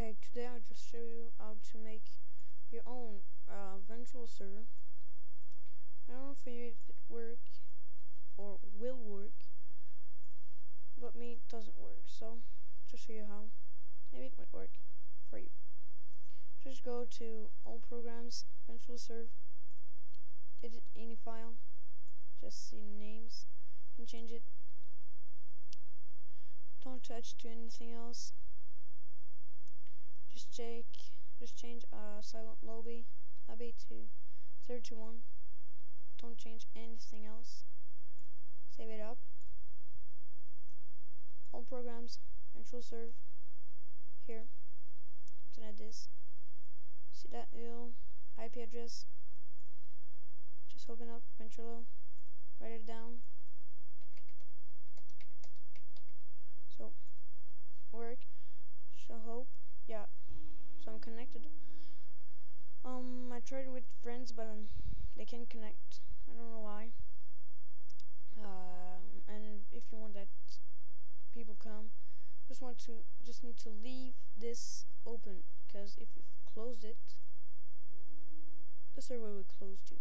Okay, today I'll just show you how to make your own uh, Ventrilo server. I don't know for you if it work or will work, but me it doesn't work. So, just show you how. Maybe it might work for you. Just go to all programs, Ventrilo serve, edit any file, just see names, can change it. Don't touch to anything else just check just change uh, silent lobby. Lobby to 0 to 1 don't change anything else. Save it up. All programs Ventrilo serve here. Internet this see that little IP address? Just open up Ventrilo write it down so work show hope yeah so I'm connected. Um I tried with friends but um, they can't connect. I don't know why. Uh, and if you want that people come just want to just need to leave this open because if you close it the server will close too